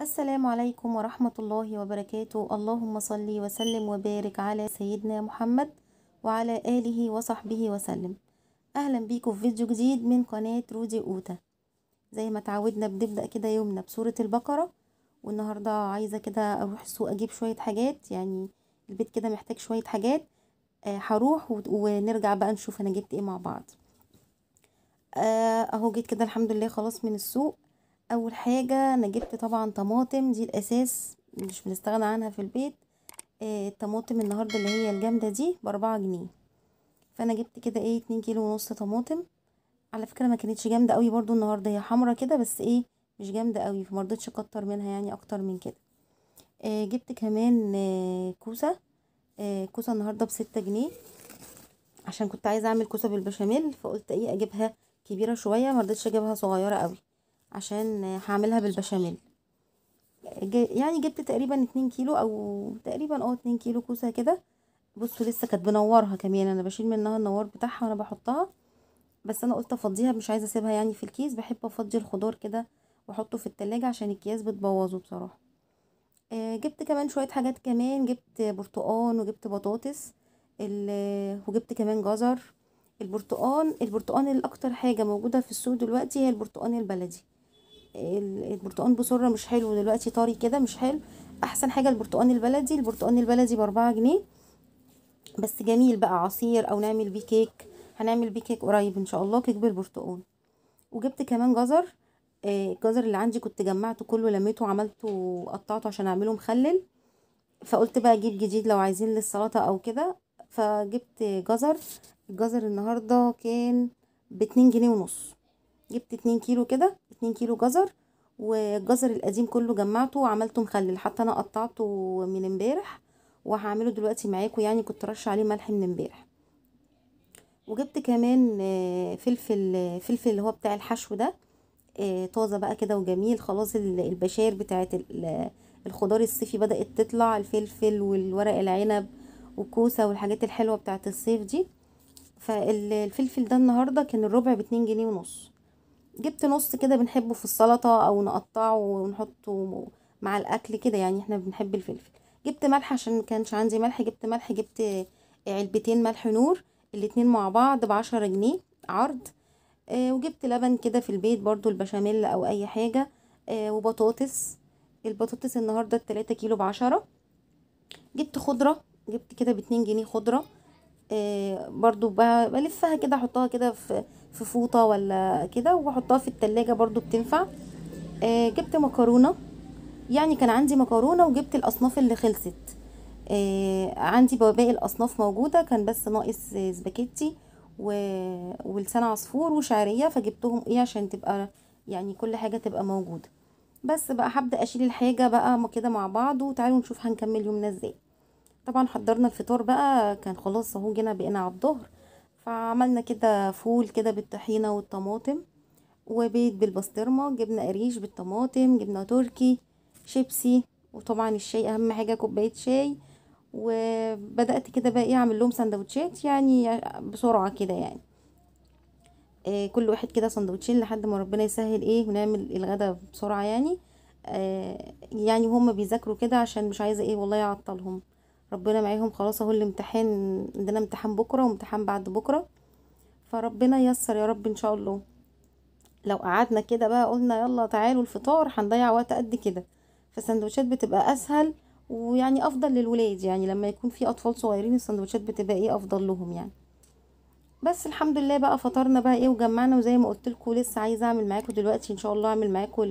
السلام عليكم ورحمة الله وبركاته. اللهم صل وسلم وبارك على سيدنا محمد وعلى آله وصحبه وسلم. أهلا بيكم في فيديو جديد من قناة رودي أوتا. زي ما تعودنا بنبدأ كده يومنا بسورة البقرة. والنهاردة عايزة كده أروح السوق أجيب شوية حاجات. يعني البيت كده محتاج شوية حاجات. آه، هروح و- ونرجع بقى نشوف أنا جبت إيه مع بعض. آه، أهو جيت كده الحمد لله خلاص من السوق. أول حاجة أنا جبت طبعا طماطم دي الأساس مش بنستغنى عنها في البيت. آه، الطماطم النهارده اللي هي الجامدة دي بأربعة جنيه. فأنا جبت كده إيه اتنين كيلو ونص طماطم. على فكرة ما كانتش جامدة قوي برضو النهارده هي حمرا كده بس إيه مش جامدة قوي فمرضتش أكتر منها يعني أكتر من كده. آه، جبت كمان آه، كوسة. آه، كوسة النهارده بستة جنيه. عشان كنت عايزة أعمل كوسة بالبشاميل فقلت إيه أجيبها كبيرة شوية مرضتش أجيبها صغيرة قوي عشان هعملها بالبشاميل. يعني جبت تقريبا اتنين كيلو أو تقريبا آه اتنين كيلو كوسة كده. بصوا لسه كانت بنورها كمان. أنا بشيل منها النوار بتاعها وأنا بحطها. بس أنا قلت أفضيها مش عايزة أسيبها يعني في الكيس. بحب أفضي الخضار كده وأحطه في التلاجة عشان الكياس بتبوظه بصراحة. آه، جبت كمان شوية حاجات كمان. جبت برتقان وجبت بطاطس وجبت كمان جزر. البرتقان البرتقان الأكتر حاجة موجودة في السوق دلوقتي هي البرتقان البلدي. ال- البرتقان بصرة مش حلو دلوقتي طري كده مش حلو. أحسن حاجة البرتقان البلدي البرتقان البلدي بأربعة جنيه. بس جميل بقى عصير أو نعمل بيه كيك. هنعمل بيه كيك قريب إن شاء الله كيك بالبرتقان. وجبت كمان جزر. آه، الجزر اللي عندي كنت جمعته كله لميته وعملته وقطعته عشان أعمله مخلل. فقلت بقى أجيب جديد لو عايزين للسلطة أو كده. فجبت جزر. الجزر النهاردة كان باتنين جنيه ونص. جبت اتنين كيلو كده اتنين كيلو جزر والجزر القديم كله جمعته وعملته مخلل. حتى أنا قطعته من امبارح وهعمله دلوقتي معاكم يعني كنت رش عليه ملح من امبارح. وجبت كمان آه، فلفل آه، فلفل اللي هو بتاع الحشو ده آه، طازة بقى كده وجميل. خلاص ال- البشاير بتاعت ال- الخضار الصيفي بدأت تطلع الفلفل والورق العنب والكوسة والحاجات الحلوة بتاعت الصيف دي. فالفلفل ده النهارده كان الربع باتنين جنيه ونص. جبت نص كده بنحبه في السلطة أو نقطعه ونحطه مع الأكل كده يعني إحنا بنحب الفلفل. جبت ملح عشان مكانش عندي ملح جبت ملح جبت علبتين ملح نور الاتنين مع بعض بعشرة جنيه عرض. آه، وجبت لبن كده في البيت برضو البشاميل أو أي حاجة. آه، وبطاطس. البطاطس النهاردة التلاتة كيلو بعشرة. جبت خضرة جبت كده باتنين جنيه خضرة. برضو ب- بلفها كده احطها كده في في فوطة ولا كده واحطها في التلاجة برضو بتنفع. آه، جبت مكرونة. يعني كان عندي مكرونة وجبت الأصناف اللي خلصت. آه، عندي باقي الأصناف موجودة كان بس ناقص آه، سباكيتي و... ولسان عصفور وشعرية فجبتهم إيه عشان تبقى يعني كل حاجة تبقى موجودة. بس بقى هبدأ أشيل الحاجة بقى كده مع بعض وتعالوا نشوف هنكمل يومنا إزاي. طبعا حضرنا الفطار بقى كان خلاص أهو جينا بقينا على الظهر. فعملنا كده فول كده بالطحينة والطماطم وبيض بالبسطرمة جبنة قريش بالطماطم جبنة تركي شيبسي وطبعا الشاي أهم حاجة كوباية شاي. وبدأت كده بقى إيه أعمل لهم سندوتشات يعني بسرعة كده يعني. آه كل واحد كده سندوتشين لحد ما ربنا يسهل إيه ونعمل الغدا بسرعة يعني. آه يعني هم بيذاكروا كده عشان مش عايزة إيه والله يعطلهم. ربنا معاهم. خلاص اهو الامتحان عندنا امتحان بكرة وامتحان بعد بكرة. فربنا ييسر يا رب ان شاء الله. لو قعدنا كده بقى قلنا يلا تعالوا الفطار هنضيع وقت قد كده. فالسندوتشات بتبقى أسهل ويعني أفضل للولاد يعني لما يكون في أطفال صغيرين السندوتشات بتبقى إيه أفضل لهم يعني. بس الحمد لله بقى فطرنا بقى إيه وجمعنا وزي ما قلت لكم لسه عايزة أعمل معاكم دلوقتي إن شاء الله أعمل معاكم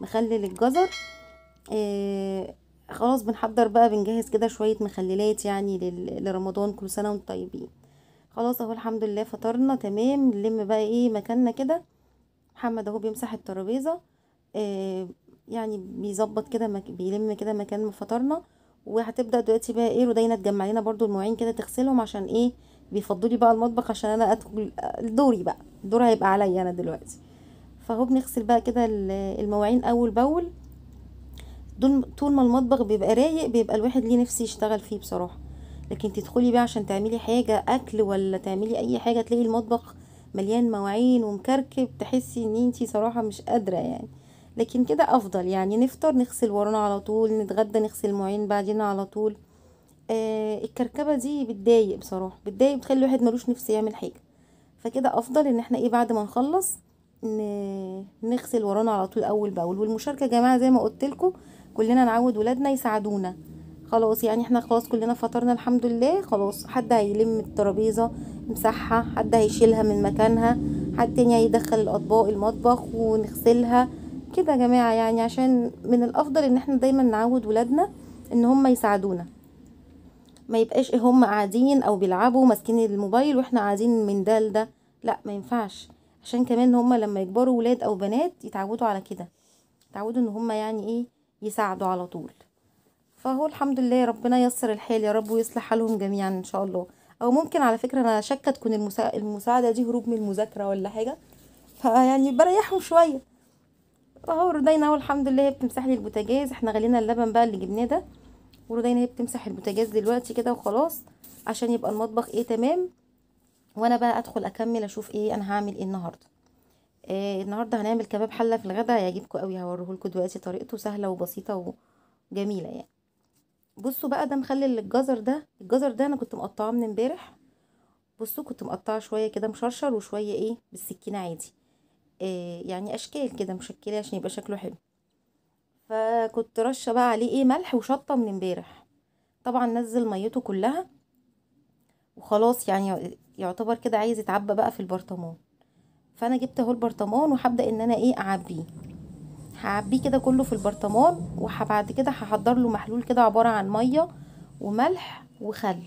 مخلل الجزر. إيه خلاص بنحضر بقى بنجهز كده شوية مخللات يعني لرمضان كل سنة وأنتم طيبين. خلاص أهو الحمد لله فطرنا تمام. نلم بقى إيه مكاننا كده. محمد أهو بيمسح الترابيزة. آه يعني بيظبط كده مك... بيلم كده مكان فطرنا. وهتبدأ دلوقتي بقى إيه رودينا تجمع لنا برضو المواعين كده تغسلهم عشان إيه بيفضوا لي بقى المطبخ عشان أنا أدخل دوري بقى. الدور هيبقى عليا أنا دلوقتي. فهو بنغسل بقى كده ال- المواعين أول بأول. دول طول ما المطبخ بيبقى رايق بيبقى الواحد ليه نفسي يشتغل فيه بصراحة. لكن تدخلي بقى عشان تعملي حاجة أكل ولا تعملي أي حاجة تلاقي المطبخ مليان مواعين ومكركب تحسي إن انتي صراحة مش قادرة يعني. لكن كده أفضل يعني نفطر نغسل ورانا على طول نتغدى نغسل مواعين بعدين على طول. آه الكركبة دي بتضايق بصراحة بتضايق بتخلي الواحد ملوش نفس يعمل حاجة. فكده أفضل إن إحنا إيه بعد ما نخلص نغسل ورانا على طول أول بأول. والمشاركة يا جماعة زي ما قلت لكم كلنا نعود ولادنا يساعدونا. خلاص يعني إحنا خلاص كلنا فطرنا الحمد لله. خلاص حد هيلم الترابيزة يمسحها حد هيشيلها من مكانها حد تاني هيدخل الأطباق المطبخ ونغسلها. كده يا جماعة يعني عشان من الأفضل إن إحنا دايما نعود ولادنا إن هم يساعدونا. ما يبقاش هم قاعدين أو بيلعبوا ماسكين الموبايل وإحنا قاعدين من ده لده. لا ما ينفعش. عشان كمان هم لما يكبروا ولاد أو بنات يتعودوا على كده. يتعودوا إن هم يعني إيه يساعدوا على طول. فهو الحمد لله ربنا ييسر الحال يا رب ويصلح حالهم جميعا إن شاء الله. أو ممكن على فكرة أنا شاكه تكون المسا... المساعدة دي هروب من المذاكرة ولا حاجة. فيعني بريحهم شوية. اهو رودينا اهو الحمد لله بتمسح لي البوتاجاز. إحنا غلينا اللبن بقى اللي جبناه ده. ورودينا هي بتمسح البوتاجاز دلوقتي كده وخلاص عشان يبقى المطبخ إيه تمام. وأنا بقى أدخل أكمل أشوف إيه أنا هعمل إيه النهارده. آه النهارده هنعمل كباب حلة في الغدا هيعجبكم قوي هوريهولكم دلوقتي طريقته سهلة وبسيطة وجميلة يعني. بصوا بقى ده مخلل الجزر ده الجزر ده أنا كنت مقطعاه من امبارح. بصوا كنت مقطعه شوية كده مشرشر وشوية إيه بالسكينة عادي. آه يعني أشكال كده مشكلة عشان يبقى شكله حلو. فكنت رشة بقى عليه إيه ملح وشطة من امبارح. طبعا نزل ميته كلها. وخلاص يعني يعتبر كده عايز يتعبى بقى في البرطمان. فانا جبت اهو البرطمان وهبدأ ان أنا إيه اعبيه. هعبيه كده كله في البرطمان وبعد كده هحضر له محلول كده عبارة عن مية وملح وخل.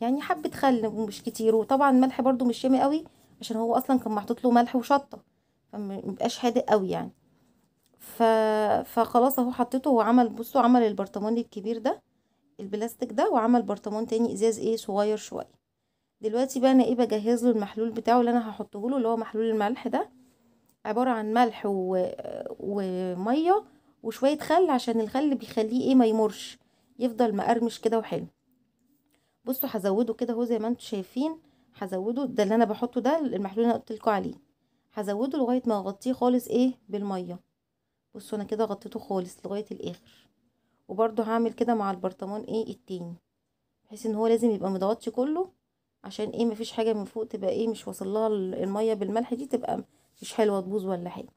يعني حبة خل مش كتير وطبعا ملح برده مش شامي قوي عشان هو أصلا كان محطوط له ملح وشطة فمبقاش حادق قوي يعني. ف... فخلاص اهو حطيته وعمل بصوا عمل البرطمان الكبير ده البلاستيك ده وعمل برطمان تاني ازاز إيه صغير شوية. دلوقتي بقى أنا إيه بجهز له المحلول بتاعه اللي أنا هحطه له اللي هو محلول الملح ده. عبارة عن ملح و... ومية وشوية خل عشان الخل بيخليه إيه ما يمرش يفضل مقرمش كده وحلو. بصوا هزوده كده أهو زي ما أنتم شايفين هزوده ده اللي أنا بحطه ده المحلول اللي أنا قلت لكم عليه. هزوده لغاية ما أغطيه خالص إيه بالمية. بصوا أنا كده غطيته خالص لغاية الآخر. وبرده هعمل كده مع البرطمان إيه التاني بحيث إن هو لازم يبقى متغطي كله. عشان إيه مفيش حاجة من فوق تبقى إيه مش واصل لها المية بالملح دي تبقى مش حلوة تبوظ ولا حاجة.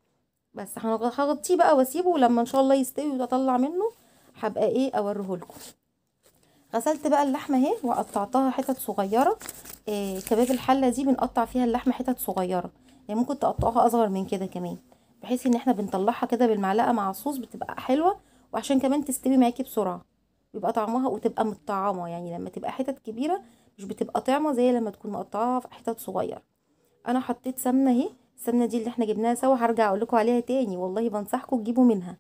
بس هغطيه بقى واسيبه ولما ان شاء الله يستوي واطلع منه هبقى إيه اوريهولكم. غسلت بقى اللحمة اهي وقطعتها حتت صغيرة. إيه كباب الحلة دي بنقطع فيها اللحمة حتت صغيرة. يعني ممكن تقطعوها اصغر من كده كمان بحيث ان إحنا بنطلعها كده بالمعلقة مع الصوص بتبقى حلوة وعشان كمان تستوي معاكي بسرعة. يبقى طعمها وتبقى متطعمة يعني لما تبقى حتت كبيرة مش بتبقى طعمة زي لما تكون مقطعاها في حتت صغيره أنا حطيت سمنة أهي السمنة دي اللي إحنا جبناها سوا هرجع أقول لكم عليها تاني. والله بنصحكم تجيبوا منها.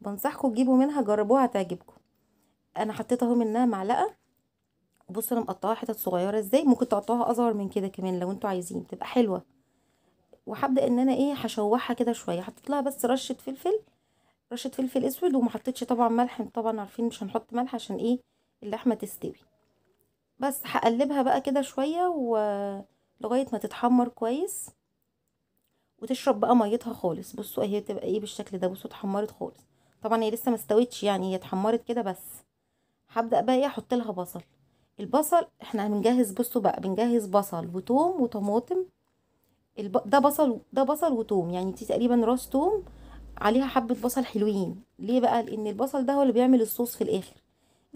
بنصحكم تجيبوا منها جربوها هتعجبكم. أنا حطيت أهو منها معلقة. بصوا أنا مقطعاها حتت صغيرة إزاي؟ ممكن تقطعوها أصغر من كده كمان لو أنتوا عايزين تبقى حلوة. وهبدا إن أنا إيه هشوحها كده شوية. حطيت لها بس رشة فلفل رشة فلفل أسود وما حطيتش طبعا ملح. طبعا عارفين مش هنحط ملح عشان إيه؟ اللحمة تستوي. بس هقلبها بقى كده شوية ولغايه ما تتحمر كويس. وتشرب بقى ميتها خالص. بصوا اهي تبقى إيه بالشكل ده؟ بصوا اتحمرت خالص. طبعا هي لسه ما استوتش يعني هي اتحمرت كده بس. هبدأ بقى إيه؟ أحط لها بصل. البصل إحنا بنجهز بصوا بقى بنجهز بصل وتوم وطماطم. الب... ده بصل ده بصل وتوم. يعني دي تقريبا راس توم. عليها حبة بصل حلوين. ليه بقى؟ لأن البصل ده هو اللي بيعمل الصوص في الآخر.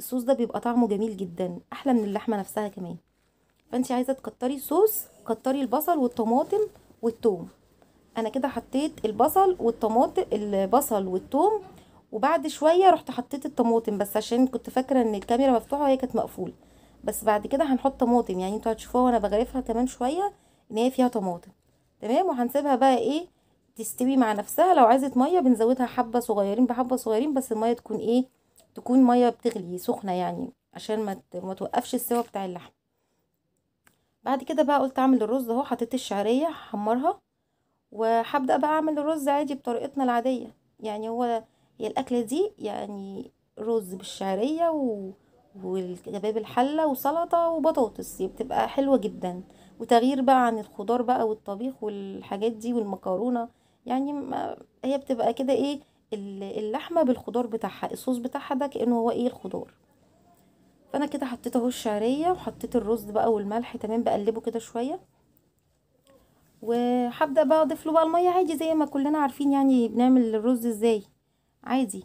الصوص ده بيبقى طعمه جميل جدا أحلى من اللحمة نفسها كمان. فانت عايزة تكتري صوص كتري البصل والطماطم والثوم. أنا كده حطيت البصل والطماطم البصل والثوم وبعد شوية رحت حطيت الطماطم بس عشان كنت فاكرة إن الكاميرا مفتوحة وهي كانت مقفولة. بس بعد كده هنحط طماطم يعني أنتوا هتشوفوها وأنا بغرفها كمان شوية إن هي فيها طماطم. تمام؟ وهنسيبها بقى إيه تستوي مع نفسها. لو عايزة مية بنزودها حبة صغيرين بحبة صغيرين بس المية تكون إيه تكون مية بتغلي سخنة يعني عشان ما توقفش السوا بتاع اللحم. بعد كده بقى قلت أعمل الرز أهو حطيت الشعرية هحمرها وهبدأ بقى أعمل الرز عادي بطريقتنا العادية. يعني هو هي الأكلة دي يعني رز بالشعرية و... والكباب الحلة وسلطة وبطاطس بتبقى حلوة جدا. وتغيير بقى عن الخضار بقى والطبيخ والحاجات دي والمكرونة. يعني ما هي بتبقى كده إيه اللحمة بالخضار بتاعها الصوص بتاعها ده كأنه هو إيه الخضار. فأنا كده حطيت أهو الشعرية وحطيت الرز بقى والملح تمام بقلبه كده شوية. وهبدأ بقى أضيف له بقى المية عادي زي ما كلنا عارفين يعني بنعمل الرز إزاي. عادي.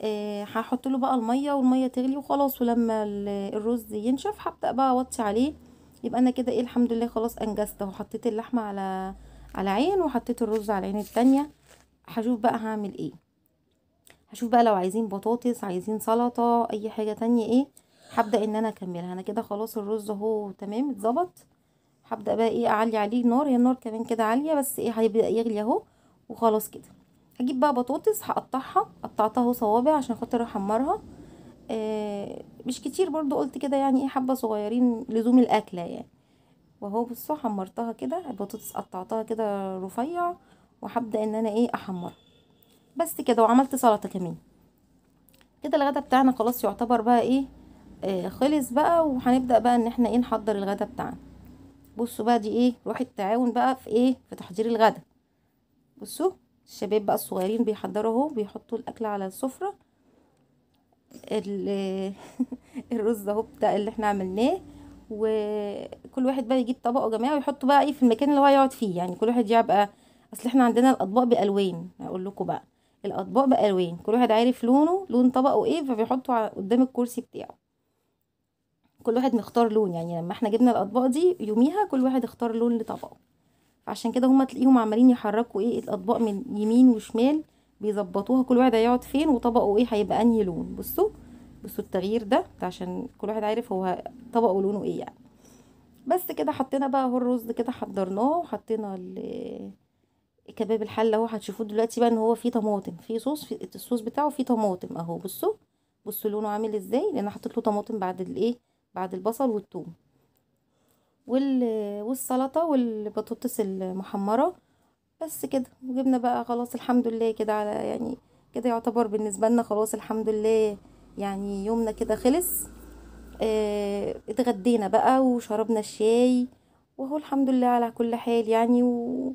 آه هحط له بقى المية والمية تغلي وخلاص ولما ال- الرز ينشف هبدأ بقى أوطي عليه. يبقى أنا كده إيه الحمد لله خلاص أنجزت أهو. حطيت اللحمة على على عين وحطيت الرز على العين التانية. هشوف بقى هعمل إيه. هشوف بقى لو عايزين بطاطس عايزين سلطة أي حاجة تانية إيه هبدأ إن أنا أكملها. أنا كده خلاص الرز أهو تمام اتظبط. هبدأ بقى إيه أعلي عليه النار هي النار كمان كده عالية بس إيه هيبدأ يغلي أهو وخلاص كده. هجيب بقى بطاطس هقطعها قطعتها أهو صوابع عشان خاطر أحمرها. آه مش كتير برضو قلت كده يعني إيه حبة صغيرين لزوم الأكلة يعني. وهو بصوا حمرتها كده البطاطس قطعتها كده رفيع وهبدأ إن أنا إيه أحمرها. بس كده وعملت سلطة كمان كده الغدا بتاعنا خلاص يعتبر بقى إيه آه خلص بقى وهنبدأ بقى إن إحنا إيه نحضر الغدا بتاعنا. بصوا بقى دي إيه روح التعاون بقى في إيه في تحضير الغدا. بصوا الشباب بقى الصغيرين بيحضروا أهو بيحطوا الأكل على السفرة. ال- الرز أهو بتاع اللي إحنا عملناه. وكل واحد بقى يجيب طبقه جماعة ويحطه بقى إيه في المكان اللي هو يقعد فيه. يعني كل واحد يبقى أصل إحنا عندنا الأطباق بألوان. هقول لكم بقى. الأطباق بالوان كل واحد عارف لونه لون طبقه إيه فبيحطه قدام الكرسي بتاعه. كل واحد مختار لون يعني لما إحنا جبنا الأطباق دي يوميها كل واحد اختار لون لطبقه. فعشان كده هما تلاقيهم عمالين يحركوا إيه الأطباق من يمين وشمال بيظبطوها. كل واحد هيقعد فين وطبقه إيه هيبقى أنهي لون. بصوا بصوا التغيير ده ده عشان كل واحد عارف هو طبقه لونه إيه يعني. بس كده حطينا بقى اهو الرز كده حضرناه وحطينا ال- كباب الحلة اهو هتشوفوه دلوقتي بقى ان هو فيه طماطم فيه صوص في الصوص بتاعه فيه طماطم اهو. بصوا بصوا لونه عامل إزاي لأن حطيت له طماطم بعد الايه بعد البصل والثوم. وال والسلطة والبطاطس المحمرة بس كده. وجبنا بقى خلاص الحمد لله كده على يعني كده يعتبر بالنسبة لنا خلاص الحمد لله يعني يومنا كده خلص. آه اتغدينا بقى وشربنا الشاي وهو الحمد لله على كل حال يعني. و...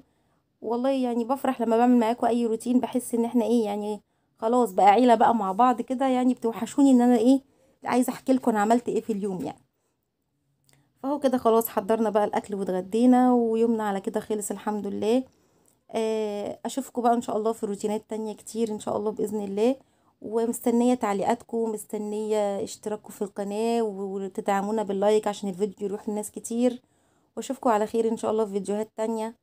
والله يعني بفرح لما بعمل معاكم أي روتين بحس إن إحنا إيه يعني خلاص بقى عيلة بقى مع بعض كده يعني بتوحشوني إن أنا إيه عايزة أحكي لكم أنا عملت إيه في اليوم يعني. فهو كده خلاص حضرنا بقى الأكل واتغدينا ويومنا على كده خلص الحمد لله. آه، أشوفكم بقى إن شاء الله في روتينات تانية كتير إن شاء الله بإذن الله. ومستنية تعليقاتكم مستنية اشتراككم في القناة وتدعمونا باللايك عشان الفيديو يروح لناس كتير. وأشوفكم على خير إن شاء الله في فيديوهات تانية.